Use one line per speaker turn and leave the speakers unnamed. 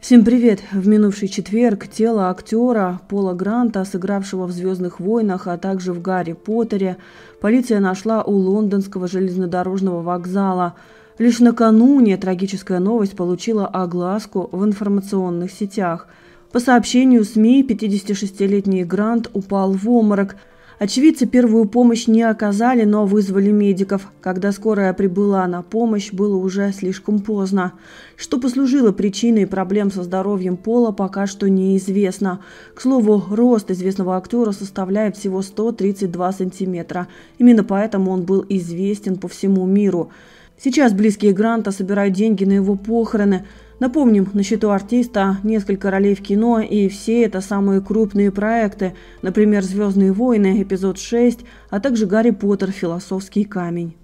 Всем привет! В минувший четверг тело актера Пола Гранта, сыгравшего в «Звездных войнах», а также в «Гарри Поттере», полиция нашла у лондонского железнодорожного вокзала. Лишь накануне трагическая новость получила огласку в информационных сетях. По сообщению СМИ, 56-летний Грант упал в обморок – Очевидцы первую помощь не оказали, но вызвали медиков. Когда скорая прибыла на помощь, было уже слишком поздно. Что послужило причиной проблем со здоровьем Пола, пока что неизвестно. К слову, рост известного актера составляет всего 132 сантиметра. Именно поэтому он был известен по всему миру. Сейчас близкие Гранта собирают деньги на его похороны. Напомним, на счету артиста несколько ролей в кино, и все это самые крупные проекты, например, «Звездные войны», эпизод 6, а также «Гарри Поттер. Философский камень».